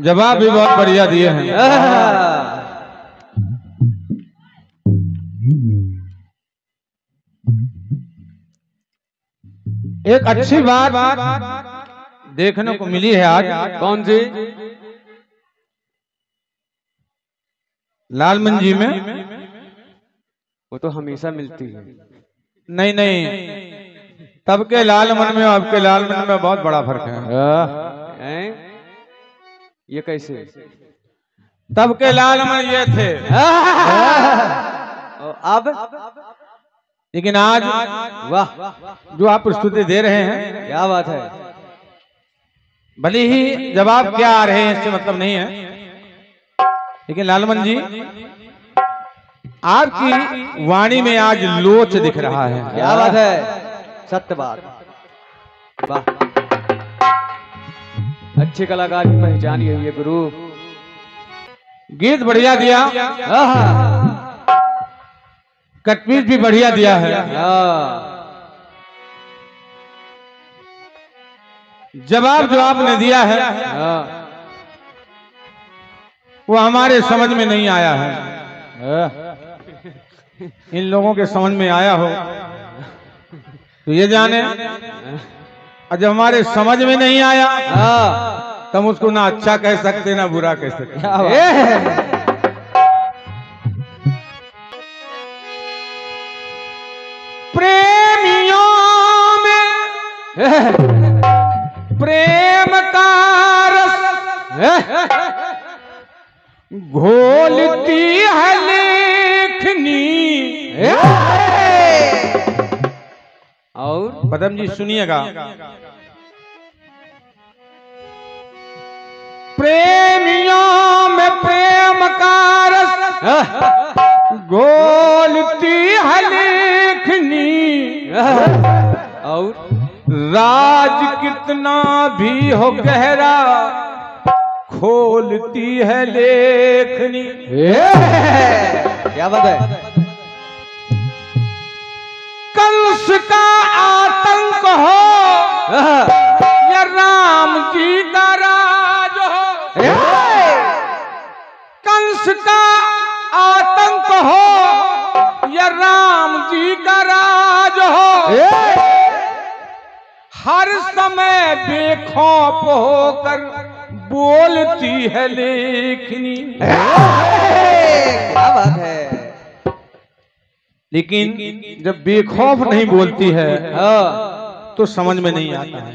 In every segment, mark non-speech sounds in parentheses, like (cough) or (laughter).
जवाब भी बहुत बढ़िया दिए हैं। एक अच्छी बात देखने को मिली है आज। कौन सी? लालमन जी में। वो तो हमेशा मिलती है। नहीं नहीं। तब के लाल मन में और अब के लाल मन में बहुत बड़ा फ़र्क है। हैं? ये कैसे? तब के लाल मन ये थे। (laughs) अब? लेकिन आज वाह जो आप प्रस्तुति दे रहे हैं क्या बात है? भले ही जवाब क्या आ रहे हैं इससे मतलब नहीं है। लेकिन लालमन जी आपकी वाणी में आज लोच दिख रहा है। क्या बात है? सत्य बात। वाह। अच्छे कलाकार की पहचान यही है गुरु गीत बढ़िया दिया। कटपीस भी बढ़िया दिया है हाँ। जवाब जो आपने दिया है हाँ। वो हमारे समझ में नहीं आया है हाँ। इन लोगों के समझ में आया हो तो ये जाने जब हमारे समझ में नहीं आया तब उसको ना अच्छा कह सकते ना बुरा कह सकते। प्रेम का रस घोलती है लेखनी। और? पदम जी सुनिएगा। प्रेमियों में प्रेम का रस घोलती है लेखनी और? राज कितना भी हो गहरा खोलती है लेखनी। क्या बात है? कंस का आतंक हो या राम जी जी का राज हो। हर समय बेखौफ होकर बोलती है लेखनी। क्या बात है? लेकिन जब बेखौफ नहीं बोलती है हाँ। तो समझ में नहीं आता है।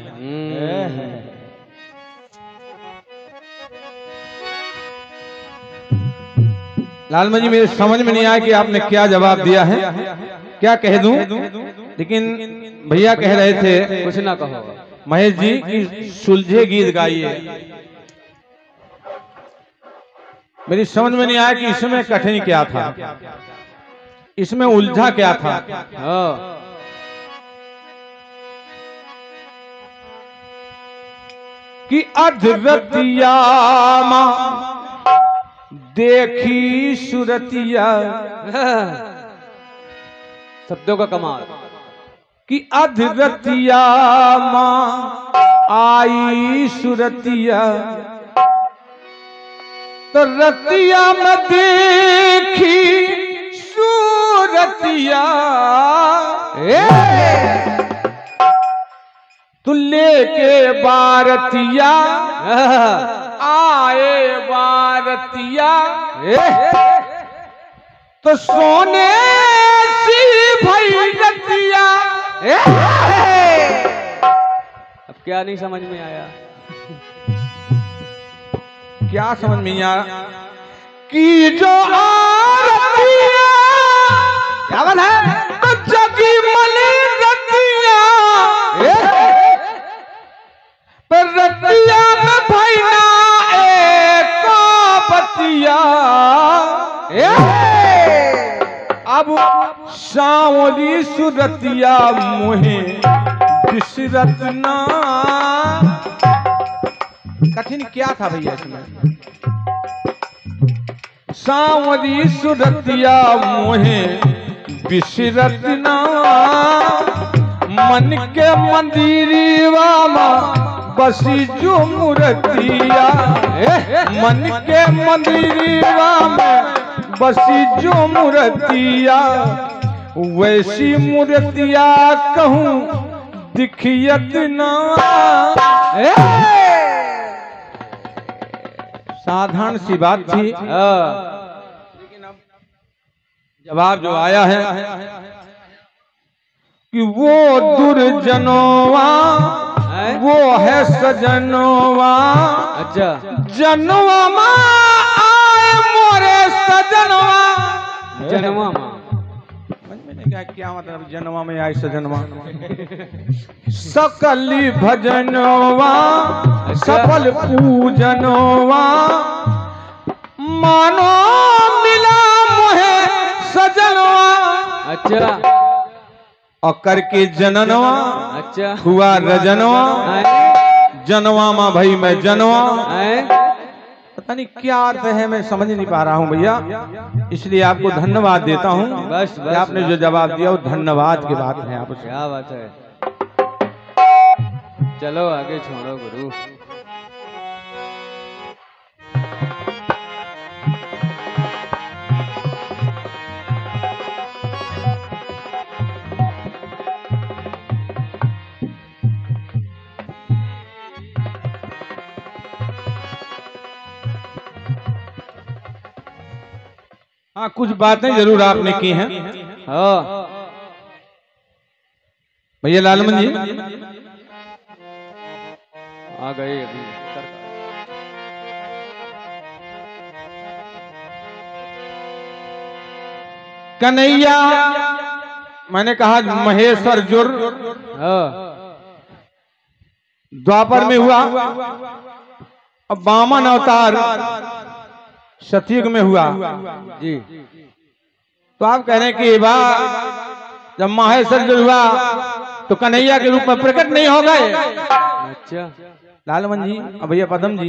लालमा जी मेरे समझ में नहीं आया कि आपने क्या जवाब दिया है। क्या कह दूँ? लेकिन भैया कह रहे थे कुछ ना कहो। महेश जी कि सुलझे गीत गाइए। मेरी समझ में नहीं आया कि इसमें कठिन क्या था। इसमें उलझा क्या था। हाँ। कि अधरतिया माँ देखी सुरतिया। शब्दों का कमाल। कि अधरतिया माँ आई सुरतिया। तो रतिया में देखी सूरतिया। तू लेके बारतिया। आए बारतिया तो सोने सी भैरतिया अब क्या नहीं समझ में आया? क्या समझ में नहीं आया कि जो आरतिया क्या बात है? तो जगी मली रतिया। पर रतिया में एक बतिया अब सावली सुरतिया मुहे विसरतना कठिन क्या था भैया इसमें? सावरी सुरतिया मोहे विसरतना मन के मंदिरवा में बसी जो मूर्तिया। मन के मंदिरवा में बसी जो मूर्तिया। वैसी मूर्तिया कहूँ दिखियत ना। साधारण सी बात थी। जवाब जो आया है कि वो दुर्जनोवा हैं? वो है सजनोवा। अच्छा। जनवा माँ आए मोरे सजनवा। जनवा माँ। क्या क्या मतलब जनवा में आए सजनवा? सकली भजनवा सफल पूजनवा। मानो मिला मोहे सजनवा। अच्छा। और करके जननवा अच्छा। हुआ रजनवा। जनवा माँ भाई मैं जनवा पता नहीं क्या अर्थ है मैं समझ नहीं पा रहा हूँ भैया। इसलिए आपको धन्यवाद देता हूँ बस, बस, आपने जो जवाब दिया वो धन्यवाद की बात है आपसे। क्या बात है। चलो आगे छोड़ो गुरु। हाँ कुछ बातें ज़रूर आपने की हैं। हाँ। भैया लालमन जी। आ गए अभी। कन्हैया। मैंने कहा महेश्वर जुर। हाँ। द्वापर में हुआ। अब बामन अवतार। सतयुग में हुआ। जी। तो आप कह रहे हैं कि बात जब महेश्वर जुर हुआ तो कन्हैया के रूप में प्रकट नहीं हो गए। अच्छा। लालमन जी भैया पदम जी,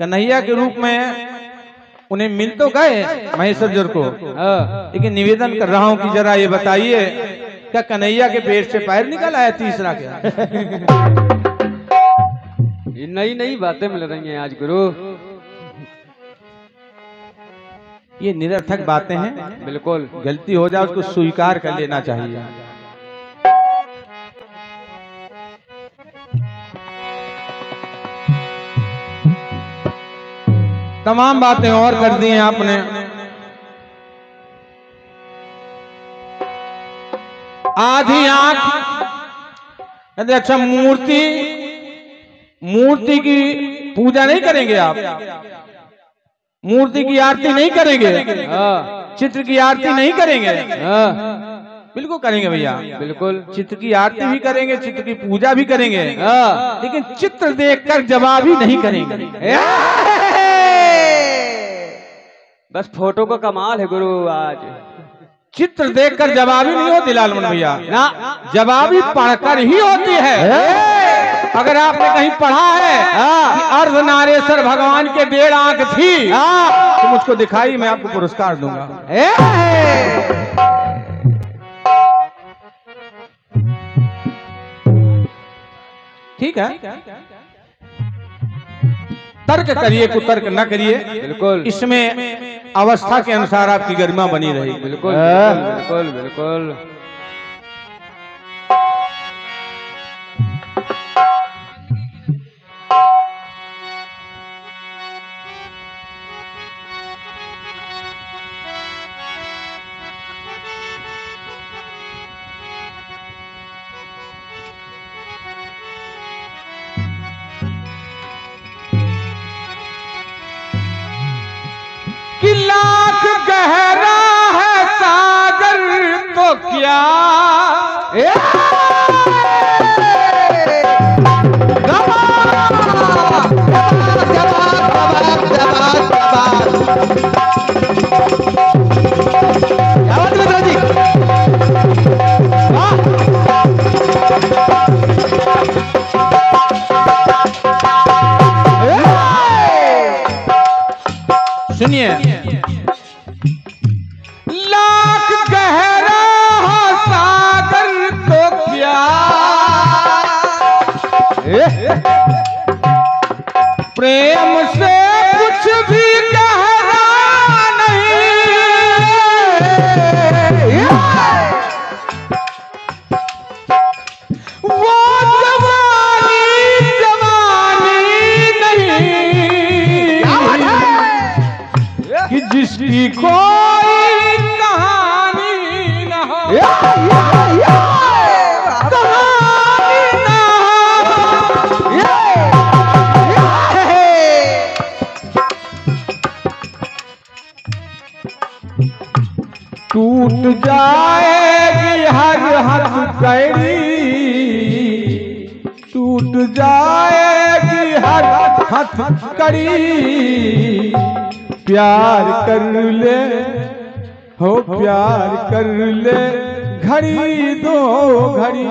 कन्हैया के रूप में उन्हें मिल तो गए महेश्वर को हाँ लेकिन निवेदन कर रहा हूँ कि जरा ये बताइए, क्या कन्हैया के पेट से पैर निकल आया तीसरा क्या? (laughs) नई नई बातें मिल रही हैं आज, गुरु। ये निरर्थक बातें हैं। बिल्कुल। गलती हो जाए उसको स्वीकार कर लेना चाहिए। तमाम बातें और कर दी हैं आपने। आधी आँख कहते अच्छा मूर्ति मूर्ति की पूजा नहीं करेंगे आप? मूर्ति की आरती नहीं करेंगे। हाँ। चित्र की आरती नहीं करेंगे। हाँ। बिल्कुल करेंगे भैया। बिल्कुल। चित्र की आरती भी करेंगे चित्र की पूजा भी करेंगे। हाँ। लेकिन चित्र देखकर जवाब ही नहीं करेंगे। बस फ़ोटो का कमाल है गुरु आज। चित्र देखकर जवाब ही नहीं होती लालमन भैया। ना जवाबी पढ़कर ही होती है। अगर आपने कहीं पढ़ा है कि अर्धनारेश्वर भगवान के डेढ़ आँख थी तो मुझको दिखाई मैं आपको पुरस्कार दूँगा। ठीक है? तर्क करिए कुतर्क न करिए। बिल्कुल। इसमें अवस्था के अनुसार आपकी गरिमा बनी रहेगी बिल्कुल बिल्कुल बिल्कुल। क्या। सुनिए। प्रेम से हर हथकड़ी प्यार कर ले, हो प्यार कर ले, घड़ी दो घड़ी।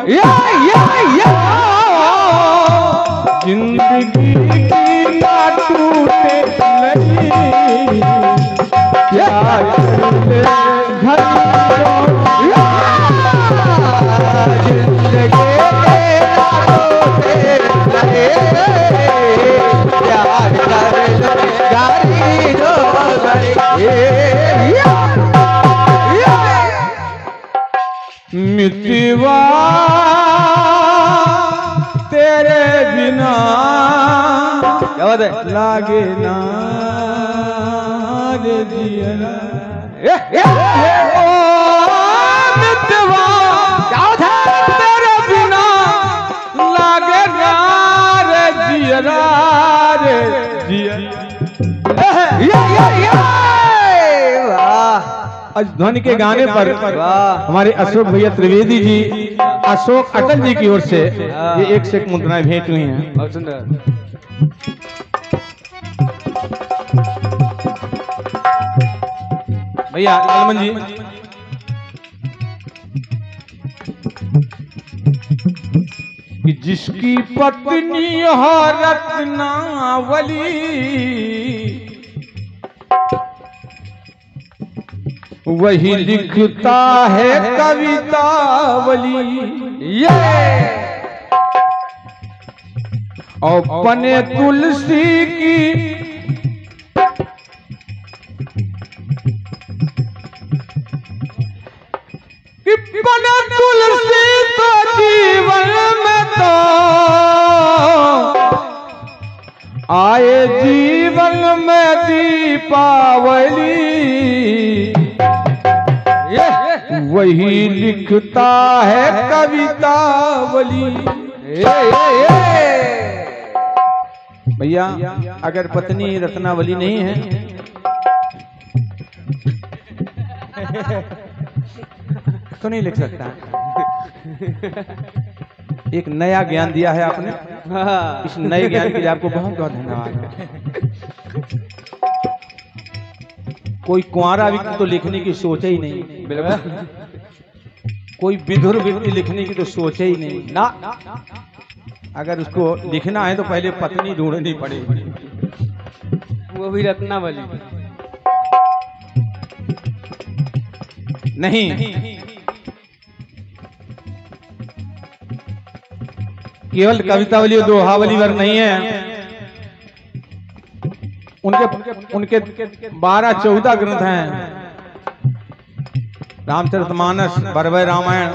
ज़िंदगी ना टूटे नहीं। प्यार कर ले। मितवा तेरे बिना क्या बात है? लागे ना जियरा तेरे बिना लागे ना रे। आज ध्वनि के गाने पर हमारे अशोक भैया त्रिवेदी जी अशोक अटल जी की ओर से ये एक से एक मुद्राएँ भेंट हुई हैं। बहुत सुंदर। भैया लालमन जी। कि जिसकी पत्नी हो रत्नावली वही लिखता है कवितावली। ये। और पने तुलसी की बने तुलसी तो जीवन में तो आए जीवन में दीपावली। वही लिखता है कवितावली। भैया अगर पत्नी रत्नावली नहीं है। तो नहीं लिख सकता। एक नया ज्ञान दिया है आपने। इस नए ज्ञान के लिए आपको बहुत बहुत धन्यवाद। कोई कुआरा भी तो लिखने की सोचे ही नहीं। बिल्कुल। कोई विधुर व्यक्ति लिखने की तो सोचे ही नहीं। ना। अगर उसको लिखना है तो पहले पत्नी ढूंढनी पड़ेगी। वो भी रत्नावली। नहीं। केवल कवितावली और दोहावली वर्ग नहीं है उनके उनके बारह चौदह ग्रंथ हैं। रामचरितमानस बरवय रामायण।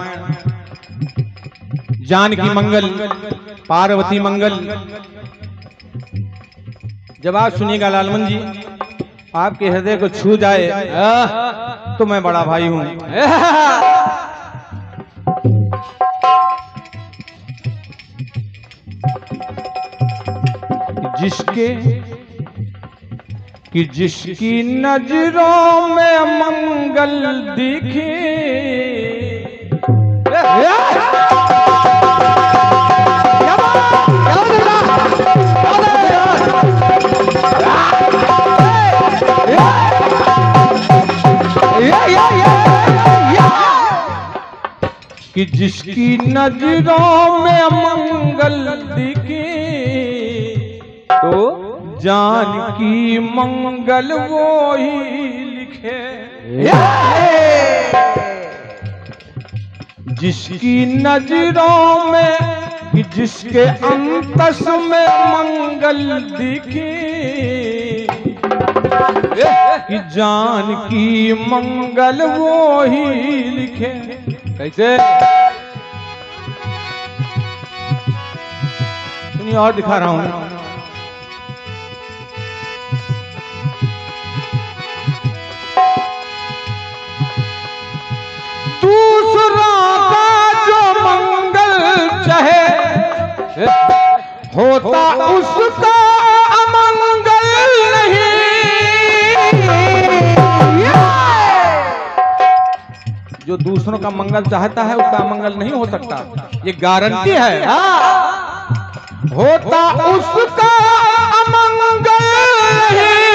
जानकी मंगल, पार्वती मंगल। जब आप सुनिएगा लालमन जी, आपके हृदय को छू जाए तो मैं बड़ा भाई हूँ। जिसके कि जिसकी नज़रों में मंगल दिखे। कि जिसकी नज़रों में मंगल दिखे। तो जान की मंगल वो ही लिखे। जिसकी नज़रों में जिसके अंतस में मंगल दिखे। कि जान की मंगल वो ही लिखे। कैसे? और दिखा रहा हूँ। होता उसका अमंगल नहीं। जो दूसरों का मंगल चाहता है उसका अमंगल नहीं हो सकता। ये गारंटी है। होता उसका अमंगल नहीं।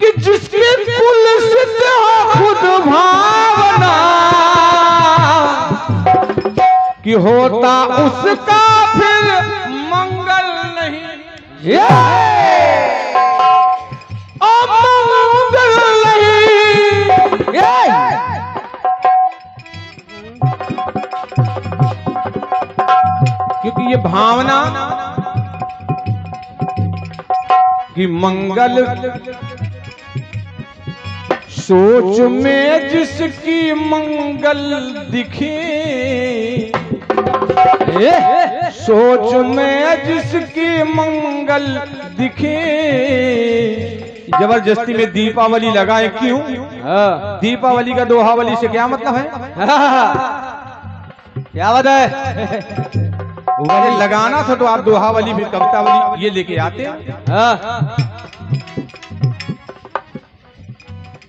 कि जिसकी हो खुद भावना होता उसका फिर मंगल नहीं। अमंगल नहीं। क्योंकि ये भावना कि मंगल सोच में जिसकी मंगल दिखे सोच में जिसकी मंगल दिखे। ज़बरदस्ती में दीपावली लगाए क्यों? हाँ। दीपावली का दोहावली से क्या मतलब है? (laughs) क्या बात है? ये लगाना था तो आप दोहावली फिर कवितावली ये लेके आते। हैं हाँ।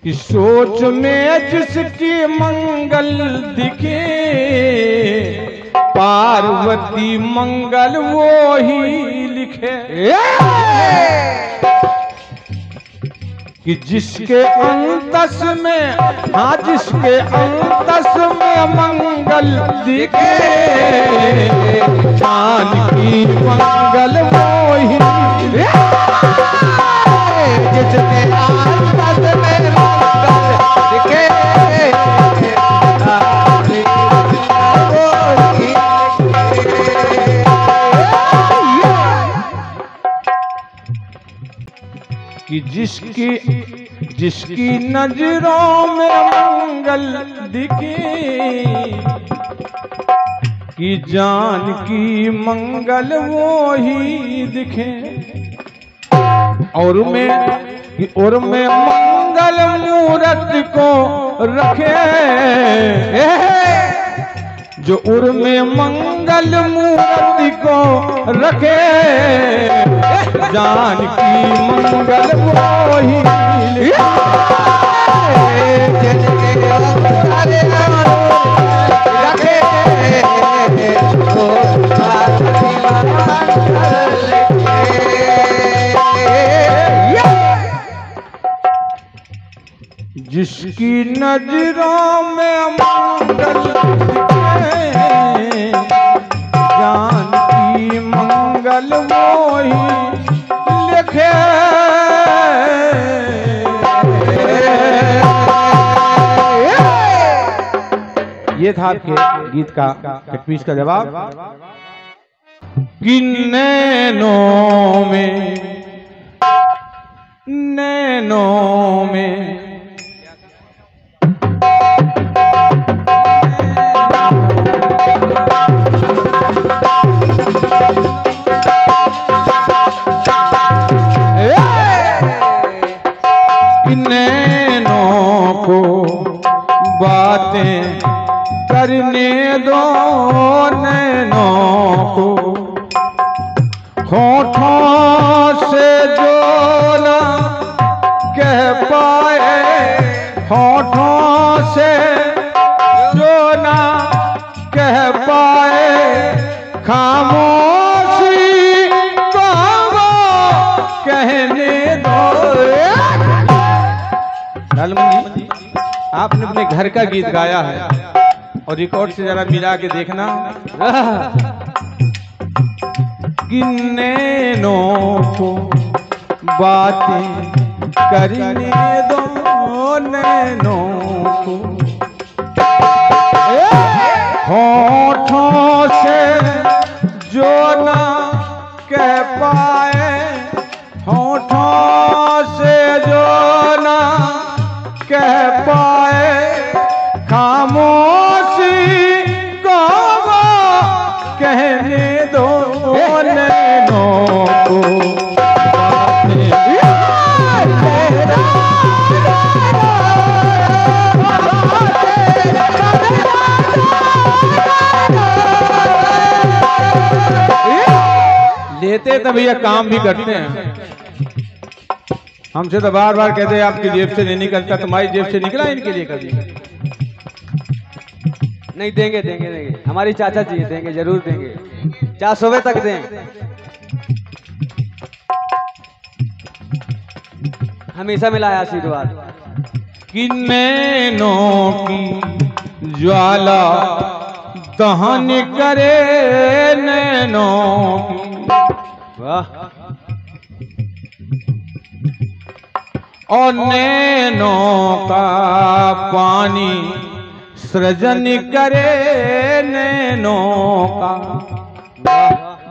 कि सोच में जिसकी मंगल दिखे पार्वती मंगल वो ही लिखे। कि जिसके अंतस में हाँ जिसके अंतस में मंगल दिखे। जान की मंगल वो ही जिसके जिसकी जिसकी नज़रों में मंगल दिखे, कि जान की मंगल वो ही दिखे। और में और में मंगल मूरत को रखे। जो उर में मंगल मूर्ति को रखे जान की मंगल वो ही था आपके गीत का कटपीस का जवाब। कि में नैनों में दो नैनों को होठों से जो ना कह पाए होठों से जो ना कह पाए खामोशी को कहने दो लालमन जी आपने अपने घर का गीत गाया है और रिकॉर्ड से जरा मिला के देखना किन्ने को बातें करने दो नैनों को ए! लेते तो भैया काम भी करते हैं। हमसे तो बार बार कहते हैं, आपकी जेब से नहीं निकलता, तुम्हारी जेब से निकला इनके लिए कभी? नहीं, देंगे देंगे देंगे। हमारी चाचा जी देंगे, ज़रूर देंगे। चार सौ तक दें। हमेशा मिला है आशीर्वाद। कि नैनों की ज्वाला दहन करे नैनों और नैनों का पानी सृजन करे नैनों का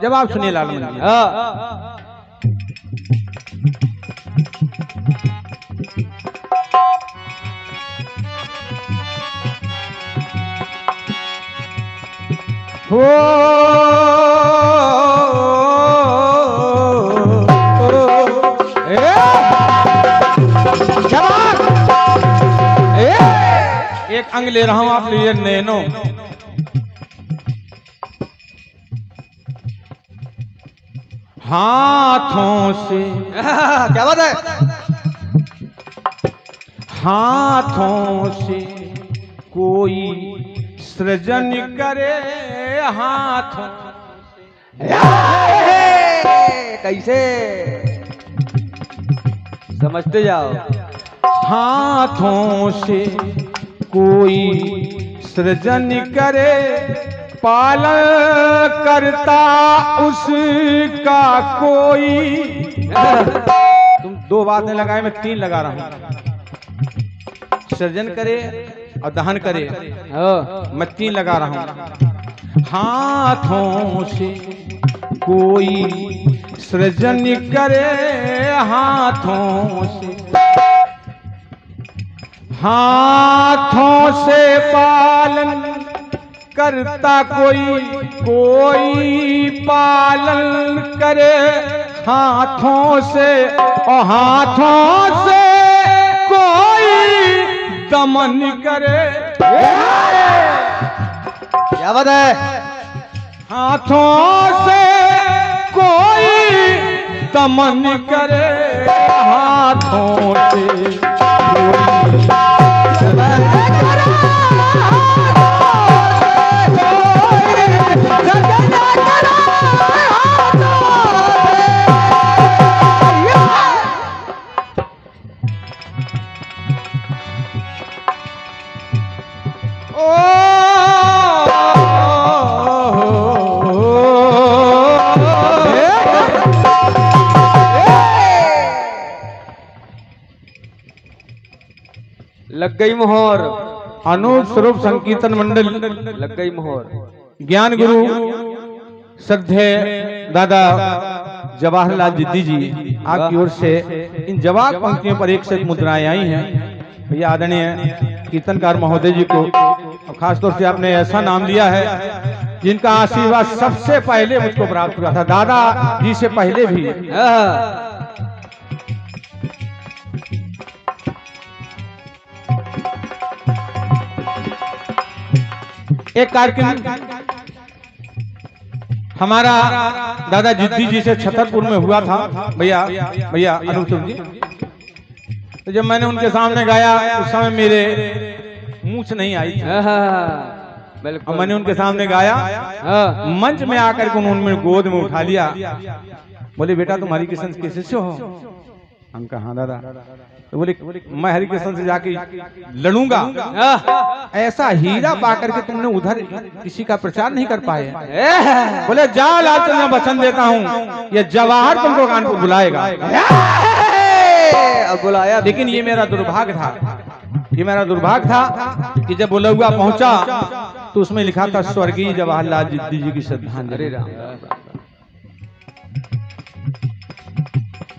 जब आप सुनिए लाल मंदिर हाँ अंग ले रहा हूँ आप लीजिए नैनो। हाथों से। क्या बात है? हाथों से कोई सृजन करे हाथों। कैसे? समझते जाओ। हाथों से कोई सृजन करे, पालन करता उसका कोई। तुम दो बातें लगाए, मैं तीन लगा रहा हूँ। सृजन करे और दहन करे, मैं तीन लगा रहा हूँ। हाथों से कोई सृजन करे, हाथों से हाथों से पालन करता कोई कोई पालन करे। हाथों से और हाथों से कोई दमन करे। क्या बात है? हाथों से कोई दमन करे। हाथों से गई मोहर। अनूप स्वरूप संकीर्तन मंडल, लग गई मोहर। ज्ञान गुरु, श्रद्धे दादा जवाहरलाल जिद्दी जी आपकी ओर से इन जवाब पंक्तियों पर एक से मुद्राएँ आई हैं। भैया आदरणीय कीर्तनकार महोदय जी को, और खासतौर से आपने ऐसा नाम लिया है, जिनका आशीर्वाद सबसे पहले मुझको प्राप्त हुआ था। दादा जी से पहले भी। एक कार्यक्रम। हमारा दादा जिद्दी जी से छतरपुर में हुआ था। भैया भैया अनूप सिंह जी। तो जब मैंने उनके सामने गाया उस समय मेरे मूछ नहीं आई हाँ, और बिल्कुल। मैंने उनके सामने गाया। हाँ। मंच में आकर के उन्होंने गोद में उठा लिया। बोले बेटा तुम्हारी हरि कृष्ण के हो। हम कहा हाँ दादा। तो बोले मैं हरि कृष्ण से जाके लड़ूँगा। ऐसा हीरा पाकर के तुमने उधर किसी का प्रचार नहीं कर पाए। बोले जाओ लालचंद मैं वचन देता हूँ। ये जवाहर तुमको कानपुर बुलाएगा। अब बुलाया लेकिन ये मेरा दुर्भाग्य था। ये मेरा दुर्भाग्य था कि जब बुलौआ पहुँचा तो उसमें लिखा था स्वर्गीय जवाहरलाल जी की श्रद्धांजलि।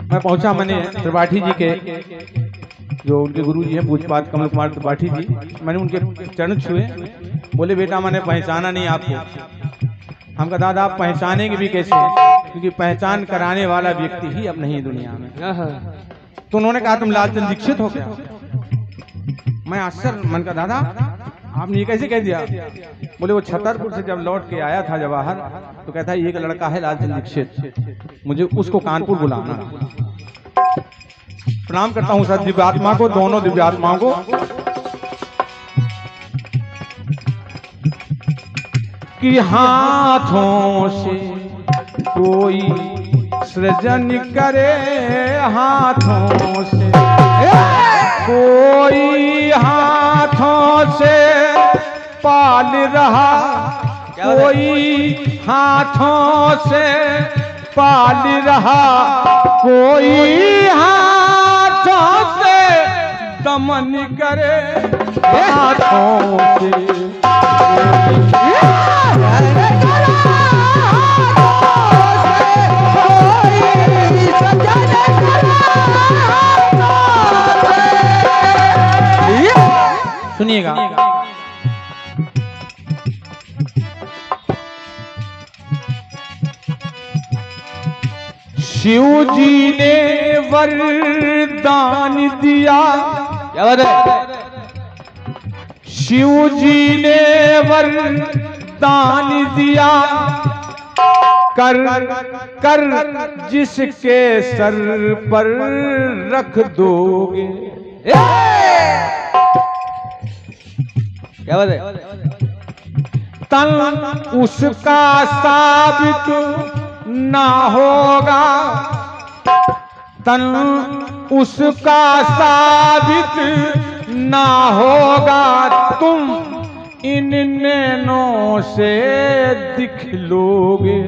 मैं पहुँचा मैंने त्रिपाठी जी के, जो उनके गुरु जी हैं पूजपात कमल कुमार त्रिपाठी जी। मैंने उनके चरण छुए। बोले, बेटा, मैंने पहचाना नहीं आपको। हम कहा, दादा, आप पहचानेंगे भी कैसे? क्योंकि पहचान कराने वाला व्यक्ति ही अब नहीं है दुनिया में। तो उन्होंने कहा, तुम लालचंद दीक्षित हो गया मैं आश्चर्य, मन का दादा आपने ये कैसे कह दिया? बोले, वो छतरपुर से जब लौट के आया था जवाहर तो कहता है एक लड़का है लालचंद दीक्षित। मुझे उसको कानपुर बुलाना प्रणाम करता हूँ सर दिव्यात्मा को, दोनों दिव्यात्माओं को। कि हाथों से कोई सृजन करे, हाथों से कोई हाथों से पाल रहा? कोई हाथों से पाल रहा कोई हाथों से दमन करे। हाथों से। सुनिएगा। शिव जी ने वरदान दिया। क्या बात है? शिव जी ने वरदान दिया। कर कर जिसके सर पर रख दोगे। क्या बात है? तन उसका साबित ना होगा। तन उसका साबित ना होगा। तुम इन नैनों से दिख लोगे।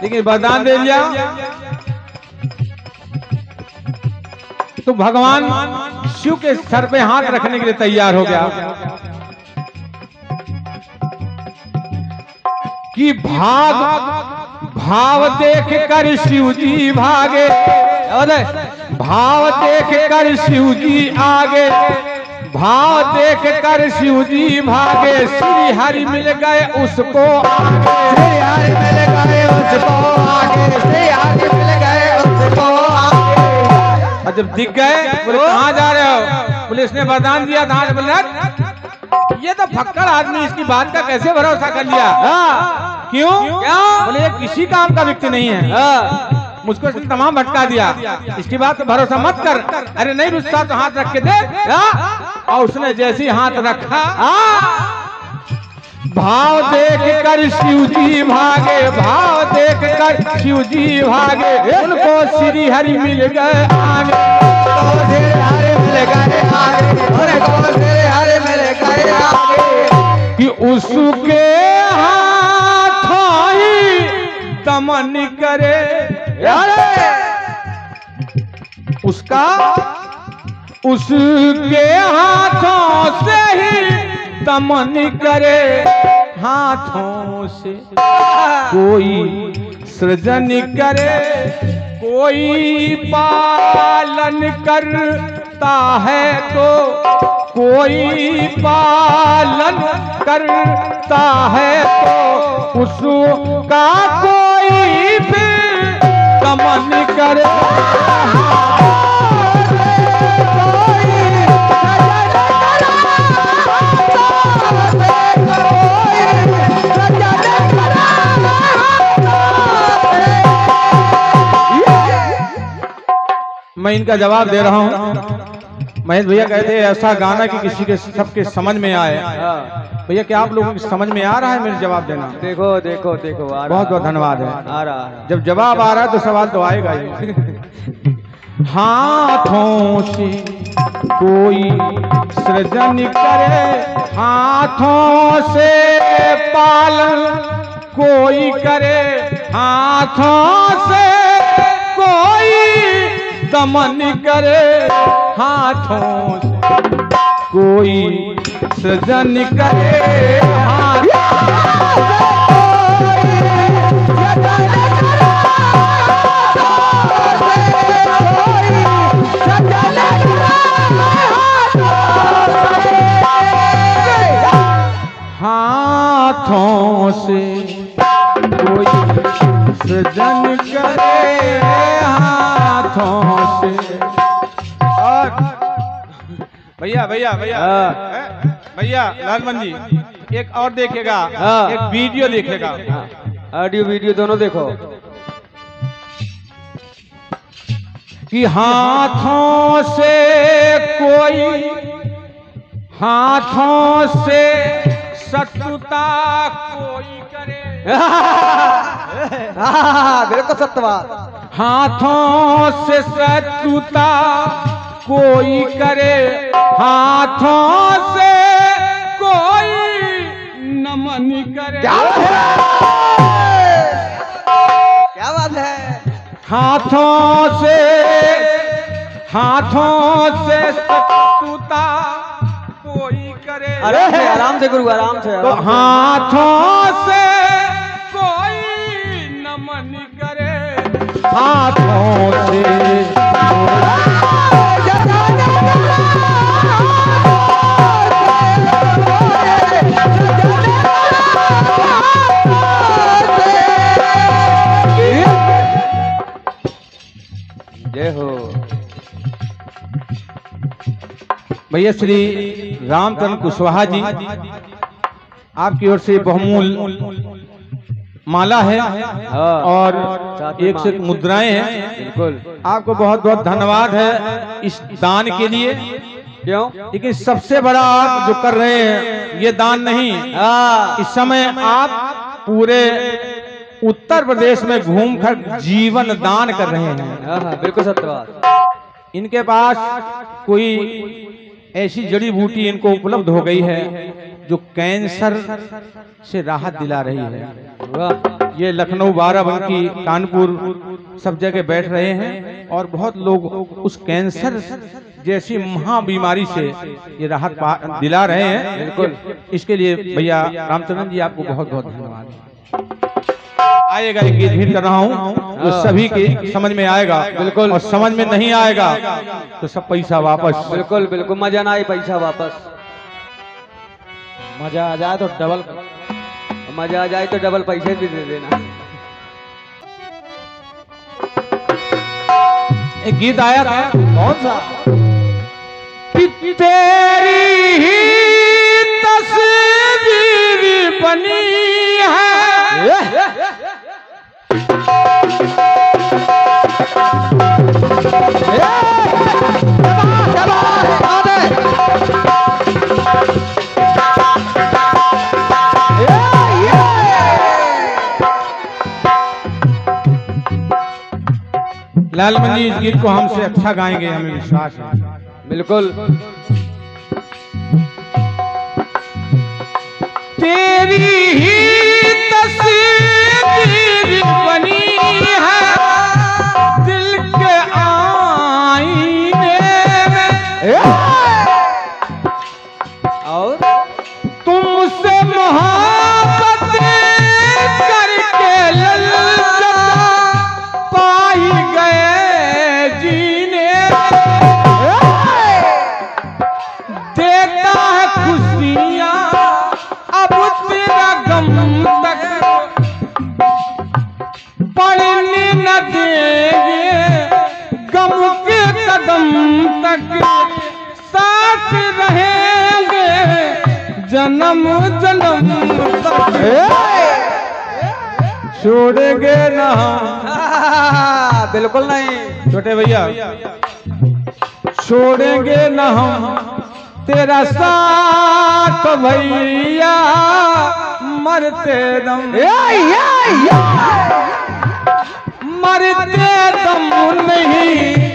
देखिए वरदान दे दिया तो भगवान शिव के सर पे हाथ रखने के लिए तैयार हो गया। कि भाग, भाव देख कर शिव जी भागे। है भाव देख कर शिव जी आगे। भाव देख कर शिव जी भागे। श्री हरि मिल गए उसको श्री हरि मिल गए उसको और जब दिख गए बोले कहाँ जा रहे हो? बोले इसने वरदान दिया था बोले ये तो फक्कड़ आदमी इसकी बात का कैसे भरोसा कर लिया? हाँ। क्यों? क्या? बोले ये किसी काम का व्यक्ति नहीं है। हाँ। मुझको इसने तमाम भटका दिया। इसकी बात भरोसा मत कर। अरे नहीं रुस्सा तो हाथ रख के दे। हाँ? और उसने जैसे ही हाथ रखा भाव देख कर शिव जी भागे, भाव देख कर शिव जी भागे, उनको श्री हरि मिल गए आगे। श्री मिल गए श्री मिल गए आगे। कि उसके हाथों ही दमन करे। अरे! उसका, उसके हाथों से ही दमन करे हाथों से। कोई सृजन करे, कोई पालन करता है तो कोई पालन करता है तो उसका कोई भी दमन करे मैं इनका जवाब दे रहा हूँ। महेश भैया कहते हैं ऐसा गाना कि किसी के सबके समझ में आए। भैया क्या आप लोगों की समझ में आ रहा है मेरे जवाब देना? देखो देखो देखो बहुत बहुत धन्यवाद है। आ रहा है। जब जवाब आ रहा है तो सवाल तो आएगा ही। हाथों से कोई सृजन करे हाथों से पालन कोई करे हाथों से दमन करे हाथों से। कोई सजन करे हाथों भैया भैया भैया। हाँ। भैया लालमन जी एक और देखेगा हाँ। एक वीडियो देखेगा हाँ, ऑडियो वीडियो दोनों देखो। कि हाथों से कोई हाथों से शत्रुता कोई करे। हाँ, बिल्कुल सत्य बात। हाथों से शत्रुता कोई करे हाथों से कोई नमन करे। क्या बात है? क्या बात है? हाथों से हाथों से शत्रुता कोई करे। अरे आराम से गुरु आराम से तो आराम से। हाथों से कोई नमन करे। हाथों से भैया श्री रामचंद्र कुशवाहा जी आपकी ओर से बहुमूल माला है हाँ। और एक से मुद्राएँ हैं। बिल्कुल। आपको बहुत बहुत धन्यवाद है इस दान के लिए। क्यों? लेकिन सबसे बड़ा आप जो कर रहे हैं ये दान नहीं। हाँ। इस समय आप पूरे उत्तर प्रदेश में घूमकर जीवन दान कर रहे हैं। हाँ हाँ बिल्कुल सत्य बात इनके पास कोई ऐसी जड़ी बूटी इनको उपलब्ध हो गई है, जो कैंसर से राहत दिला रही है। ये लखनऊ, बाराबंकी, कानपुर सब जगह बैठ रहे हैं और बहुत लोग उस कैंसर जैसी महा बीमारी से ये राहत दिला रहे हैं। इसके लिए भैया रामचंद्रन जी, आपको बहुत बहुत धन्यवाद। आएगा एक गीत हिट कर रहा हूँ जो सभी के समझ में आएगा बिल्कुल। और समझ में नहीं आएगा तो सब पैसा वापस। बिल्कुल बिल्कुल मज़ा ना आए पैसा वापस। मज़ा आ जाए तो डबल मज़ा आ जाए तो डबल पैसे भी दे देना। एक गीत आया था कौन सा? तेरी ही तस्वीर लालमन मनी इस गीत को हमसे अच्छा गाएँगे हमें विश्वास है। बिल्कुल। छोड़ेंगे ना। (laughs) बिल्कुल नहीं। छोटे भैया। छोड़ेंगे न हम। तेरा साथ भैया मरते दम। मरते दम नहीं।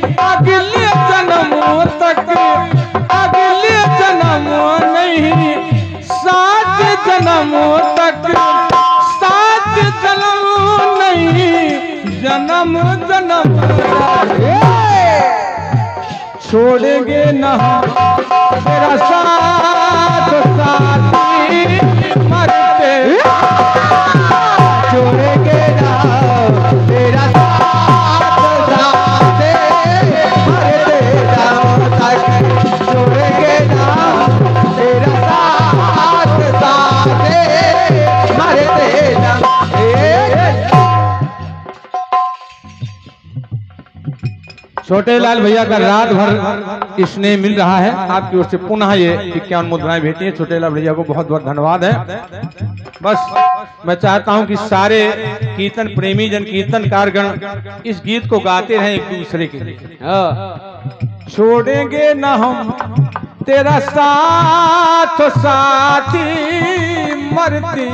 छोटे लाल भैया का रात भर स्नेह मिल रहा है। आपकी ओर से पुनः ये इक्यावन मुद्राएँ भेटी है। छोटे लाल भैया को बहुत बहुत धन्यवाद है। बस मैं चाहता हूँ कि सारे कीर्तन प्रेमी जन कीर्तन कारगण इस गीत को गाते रहें एक दूसरे के लिए। छोड़ेंगे न हम तेरा साथ, साथी मरते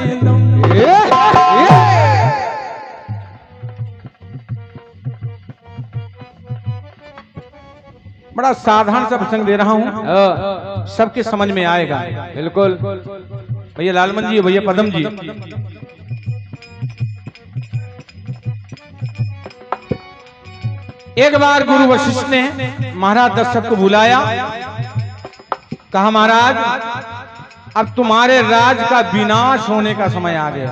बड़ा साधारण सा प्रसंग दे रहा हूँ। हाँ। सबके समझ में आएगा। बिल्कुल। भैया लालमन जी भैया पदम जी। एक बार गुरु वशिष्ठ ने महाराज दशरथ को बुलाया। कहा महाराज अब तुम्हारे राज का विनाश होने का समय आ गया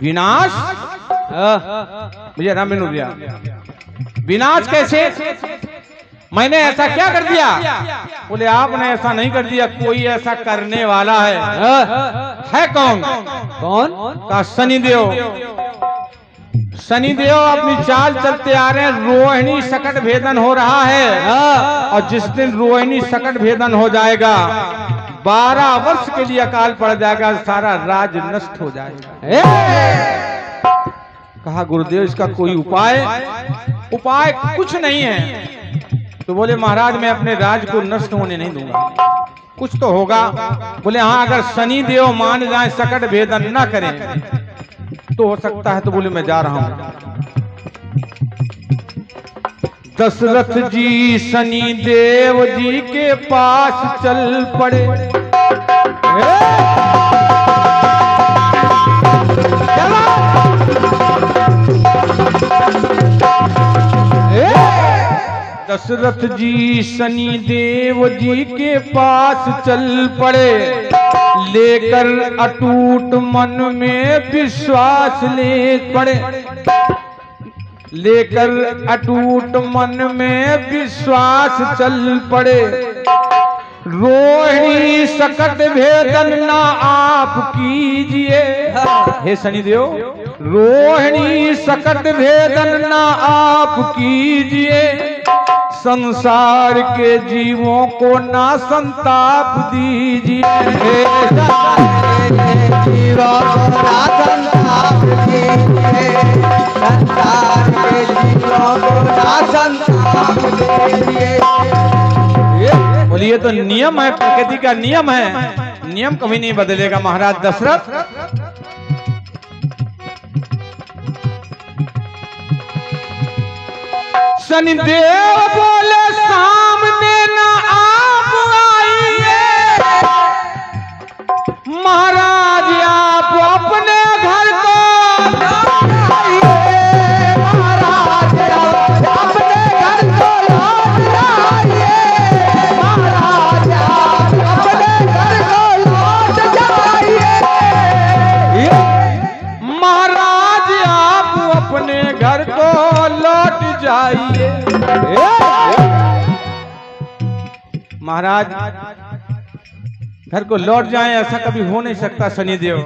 विनाश? हाँ। भैया राम बिनु भैया। विनाश कैसे मैंने ऐसा क्या कर दिया बोले आपने ऐसा नहीं कर दिया कोई ऐसा करने वाला है हाँ। कौन कौन का शनिदेव शनिदेव अपनी चाल चलते आ रहे हैं रोहिणी सकट भेदन हो रहा है। और जिस दिन रोहिणी सकट भेदन हो जाएगा बारह वर्ष के लिए अकाल पड़ जाएगा सारा राज नष्ट हो जाएगा! कहा गुरुदेव इसका कोई उपाय? उपाय कुछ नहीं है। तो बोले महाराज मैं अपने राज को नष्ट होने नहीं दूँगा। कुछ तो होगा। बोले हाँ अगर शनि देव मान जाए सकट भेदन न करें तो हो सकता है तो बोले मैं जा रहा हूँ। दशरथ जी शनि देव जी के पास चल पड़े। दशरथ जी शनि देव जी के पास चल पड़े। लेकर अटूट मन में विश्वास ले पड़े। लेकर अटूट मन में विश्वास चल पड़े। रोहिणी सकट भेदन ना आप कीजिए। हे शनिदेव रोहिणी सकट भेदन ना आप कीजिए। संसार के जीवों को ना संताप दीजिए। बोलिए तो नियम है, प्रकृति का नियम है नियम कभी नहीं बदलेगा, महाराज दशरथ शनिदेव बोले सामने ना आप आइए। महाराज आप अपने महाराज, घर को लौट जाएँ, ऐसा कभी हो नहीं सकता, शनिदेव।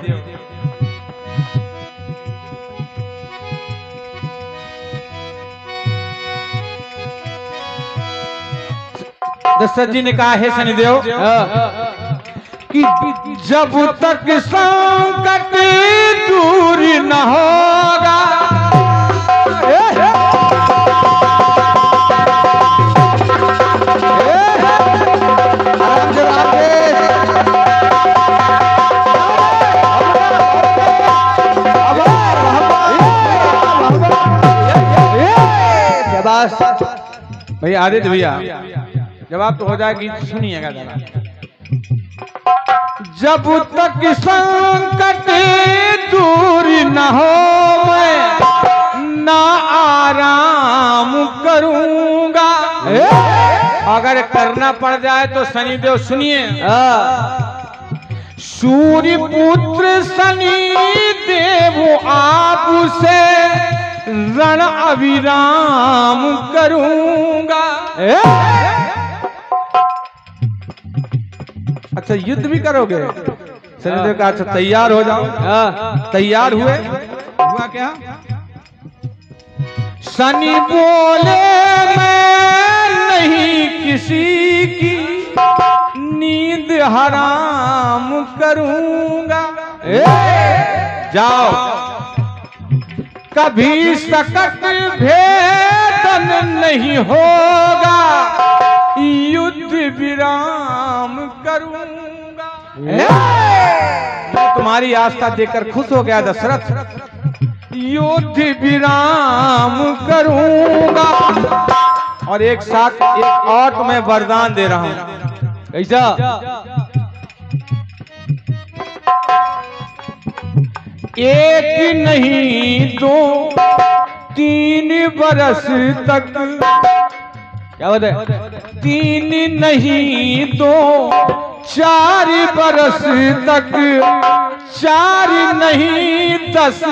दशरथ जी ने कहा, है शनिदेव, कि जब तक संकट दूर न होगा भैया आदित्य भैया जवाब तो हो जाएगी सुनिएगा जरा। जब तक संकट दूर न हो मैं ना आराम करूँगा। अगर करना पड़ जाए तो शनिदेव सुनिए। सूर्य पुत्र शनि देव आप से रण अविराम करूँगा। ए? अच्छा युद्ध भी करोगे? शनिदेव का अच्छा तैयार हो जाओ। तैयार हुए? हुआ क्या? शनि बोले मैं नहीं किसी की नींद हराम करूँगा। जाओ। कभी सकट भेदन नहीं होगा। युद्ध विराम करूँगा। मैं तुम्हारी आस्था देखकर खुश हो गया दशरथ। युद्ध विराम करूँगा। और एक साथ एक और तुम्हें वरदान दे रहा हूँ। कैसा एक नहीं दो तीन बरस तक। क्या बात तीन नहीं दो चार बरस तक। चार नहीं दस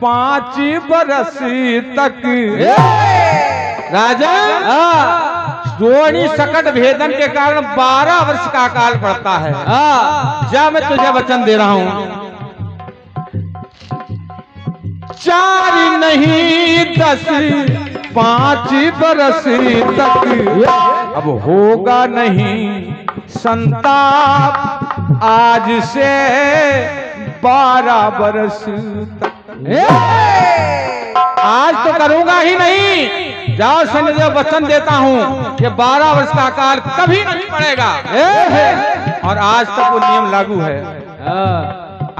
पाँच बरस तक। राजा द्रोणी सकट भेदन के कारण बारह वर्ष का काल पड़ता है। हाँ। जा मैं तुझे वचन दे रहा हूँ। चार नहीं दस पाँच बरस तक। अब होगा नहीं संताप आज से बारह बरस तक। आज तो करूँगा ही नहीं। जाओ शनिदेव वचन देता हूँ कि बारह वर्ष का काल कभी नहीं पड़ेगा और आज तक वो नियम लागू है। हाँ।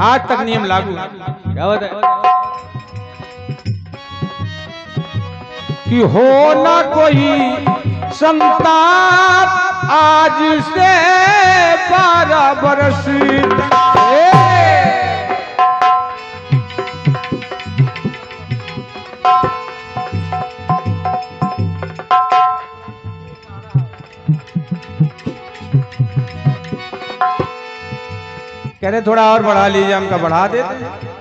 आज तक नियम लागू है। क्या बात कि हो ना कोई संताप आज से बारह बरस। कह रहे, थोड़ा और बढ़ा लीजिए, हमका बढ़ा देते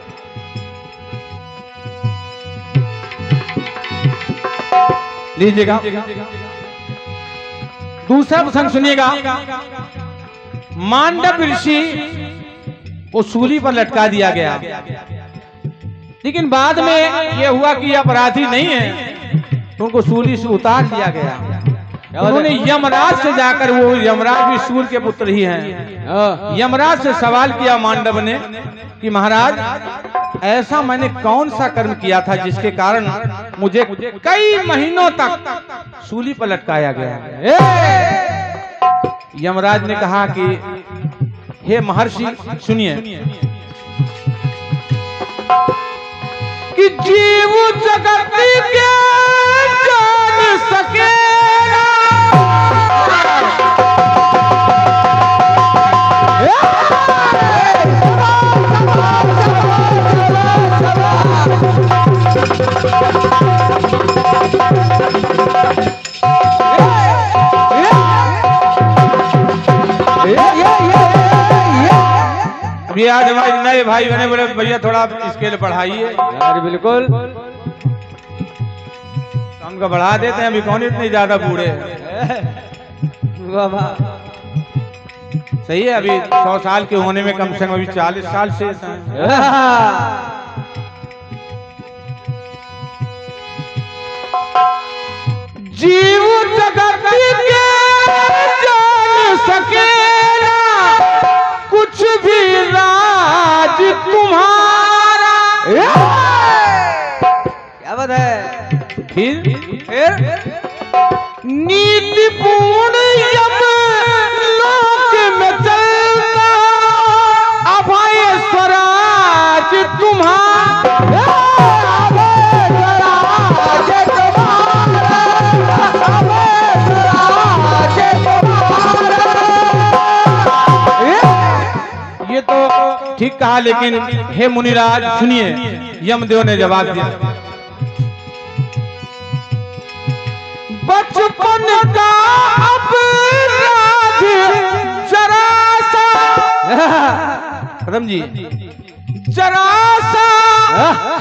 लीजिएगा। दूसरा प्रसंग सुनिएगा। मांडव ऋषि को सूली पर लटका दिया गया। लेकिन बाद में यह हुआ कि अपराधी नहीं है तो उनको सूली से उतार दिया गया। उन्होंने यमराज से जाकर वो यमराज भी सूर्य के पुत्र ही हैं। हाँ। यमराज से सवाल किया मांडव ने कि महाराज ऐसा मैंने कौन सा कर्म किया था जिसके कारण मुझे कई महीनों तक सूली पर लटकाया गया यमराज ने कहा कि, हे महर्षि, सुनिए। कि जीव जगत के जान सकेगा अभी आज हमारे नए भाई बने बोले भैया थोड़ा स्केल बढ़ाइए। यार बिल्कुल। हमको बढ़ा देते हैं अभी कौन इतने ज़्यादा बूढ़े सही है अभी सौ साल के होने में कम से कम अभी चालीस साल से जीव जगत के जान सकेला। कुछ भी राज तुम्हारा। क्या बात है? फिर? फिर? नीति पूर्ण यम लोक में चलता। अभय स्वराज तुम्हारा। कहा, लेकिन हे मुनिराज, सुनिए। यमदेव ने जवाब दिया। बचपन का अपराध जरा सा। जी। जरा सा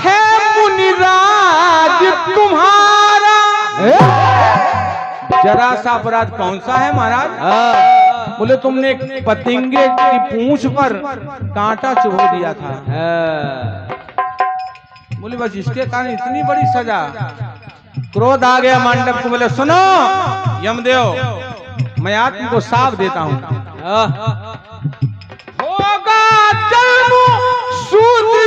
है मुनिराज तुम्हारा। जरा सा अपराध कौन सा है महाराज? बोले तुमने एक पतंगे की पूंछ पर कांटा चुभो दिया था। हाँ। बोले बस इसके कारण इतनी बड़ी सजा। क्रोध आ गया मांडव को बोले सुनो यमदेव मैं तुमको साफ़ देता हूँ। हाँ, होगा जन्म सूत्र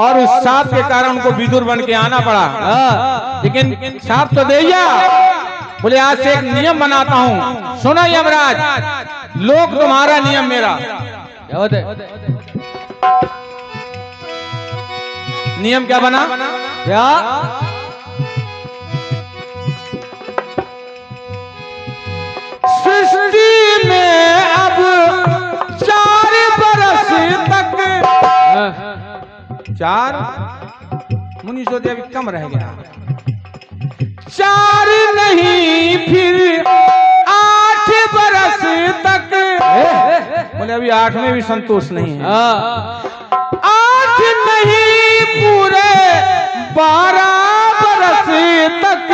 और उस सांप के कारण उनको विदुर बन के आना पड़ा। हाँ, लेकिन सांप तो दे दिया। बोले आज से एक नियम बनाता हूँ। सुनो यमराज। लोग तुम्हारा नियम मेरा। है? नियम क्या बना? क्या? चार मुनि सोचे अभी कम रह गया। चार नहीं फिर आठ बरस तक। बोले अभी आठ में भी संतोष नहीं है। आठ नहीं पूरे बारह बरस तक।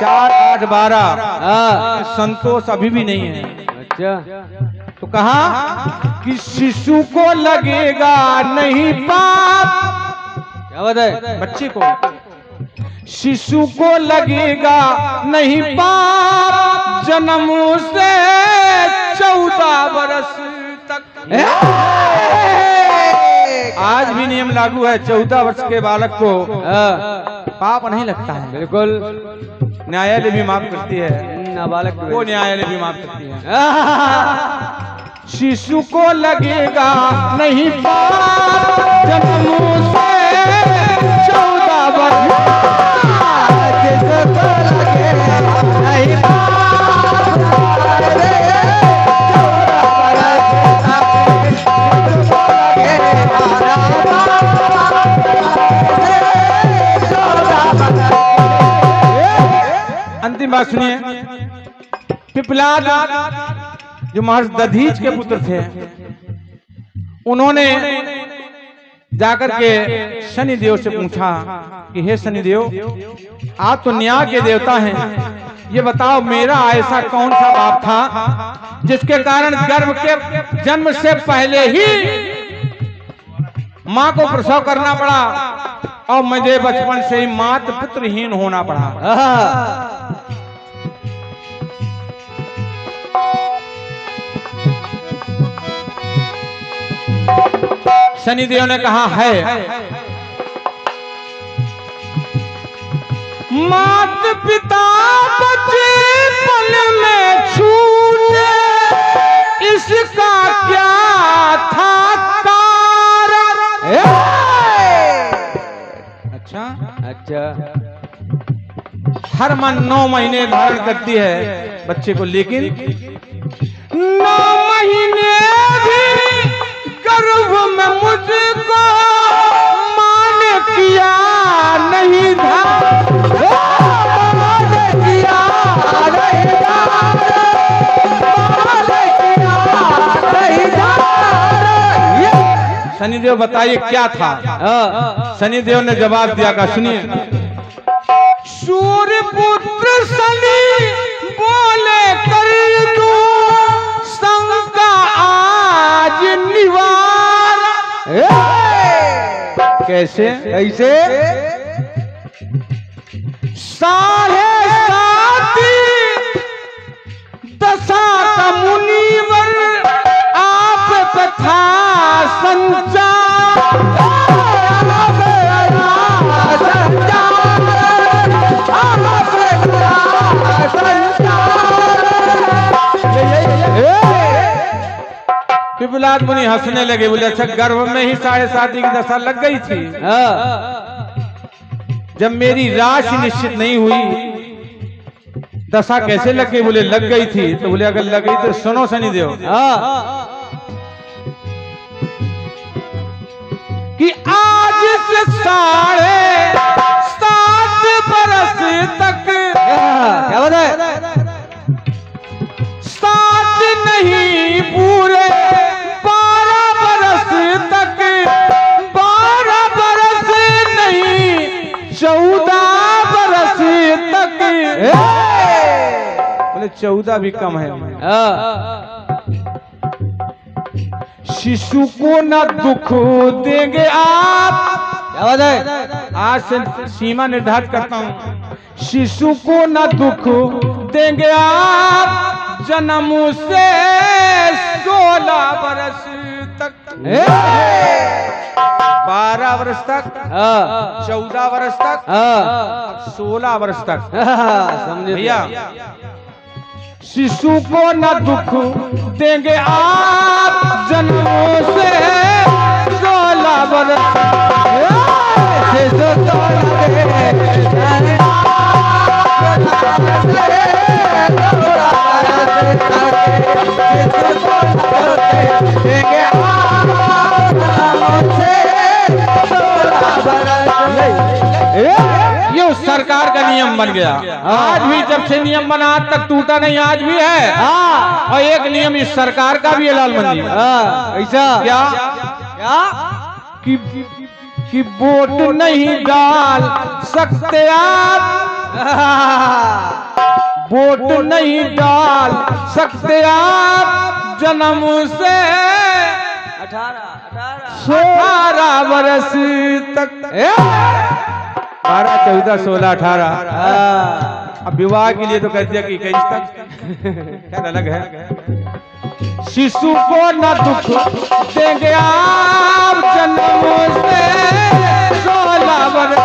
चार आठ बारह। हाँ, संतोष अभी भी नहीं है। अच्छा। तो कहा कि शिशु को लगेगा नहीं पाप। क्या बात है? बच्चे को। शिशु को लगेगा नहीं पाप। जन्म से चौदह बरस तक। आज भी नियम लागू है चौदह वर्ष के बालक को हाँ, पाप नहीं लगता है। बिल्कुल। न्यायालय भी माफ़ करती है। नाबालक को न्यायालय भी माफ़ करती है। (laughs) शिशु को लगेगा नहीं जन्म से चौदह वर्ष। बात सुनिए। पिपलाद, जो महर्षि दधीच के पुत्र थे, उन्होंने जाकर के शनि देव से पूछा कि, हे शनि देव आप तो न्याय के देवता हैं। ये बताओ, मेरा ऐसा कौन सा बाप था, जिसके कारण गर्भ के जन्म से पहले ही माँ को प्रसव करना पड़ा और मुझे बचपन से ही मात पुत्रहीन होना पड़ा? शनिदेव ने कहा है। मात पिता बचपन में छूटे इसका क्या था कारण? अच्छा? अच्छा। हर मन नौ महीने धारण करती है बच्चे को लेकिन नौ महीने भी गर्भ में मुझको मान किया नहीं था। शनिदेव बताइए क्या था? शनिदेव ने जवाब दिया का सुनिए। सूर्य पुत्र शनि बोले कर आज निवार। कैसे? कैसे? साढ़े साती दशा का पिपलाद मुनि हंसने लगे बोले अच्छा गर्भ में ही साढ़े साती की दशा लग गई थी। हाँ, जब मेरी राशि निश्चित नहीं हुई दशा कैसे लग गई? बोले लग गई थी। तो बोले अगर लग गई तो सुनो शनिदेव हाँ, कि आज से साढ़े सात बरस तक क्या बात चौदह भी कम है। शिशु को न दुख देंगे आप। है? आज से सीमा निर्धारित करता हूँ। शिशु को न दुख देंगे आप। जन्म से सोलह वर्ष तक। बारह वर्ष तक। चौदह वर्ष तक। सोलह वर्ष तक। (laughs) समझे भैया शिशु को न दुख देंगे आप जन्मों से सोलह वर्ष बन गया। आज भी जब से नियम बना आज तक टूटा नहीं आज भी है। हाँ। और एक नियम इस सरकार का भी है लाल मंदिर। हाँ ऐसा। क्या? क्या? कि कि वोट नहीं डाल सकते आप। वोट नहीं डाल सकते आप। जन्म से अठारह अठारह। सोलह वर्ष तक। बारह चौदह सोलह अठारह। हाँ। अब विवाह के लिए तो कह दिया कि इक्कीस तक। खैर अलग है। शिशु को न दुख देंगे आप जन्म से सोलह वर्ष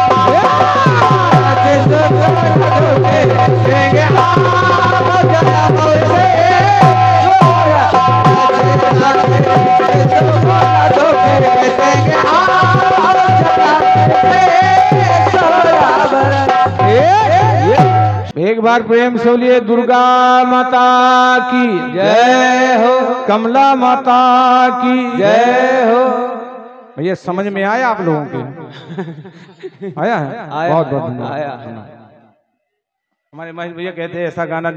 देंगे आप बार प्रेम से बोलिए दुर्गा माता की जय हो। कमला माता की जय हो। भैया समझ में आया आप लोगों के? (laughs) आया है? बहुत बहुत आया। हमारे महेश भैया कहते हैं ऐसा गाना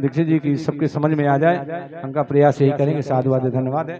दीक्षित जी की सबके समझ में आ जाए। उनका प्रयास यही करेंगे साधुवाद धन्यवाद। है